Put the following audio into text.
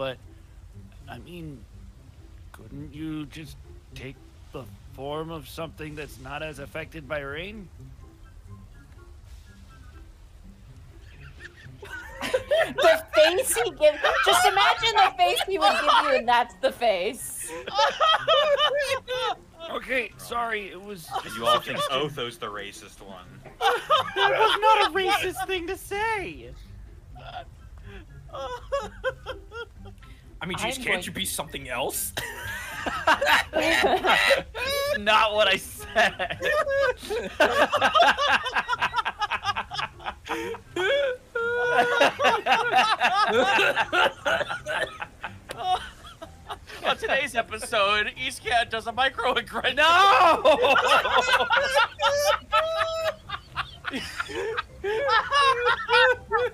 but I mean, couldn't you just take the form of something that's not as affected by rain? the face he gives. Just imagine the face he would give you, and that's the face. Okay, sorry, it was. And you all think Otho's the racist one. That was not a racist thing to say. Uh, I mean, geez, can't you be something else? Not what I said. On today's episode, Isqan does a microaggression. No!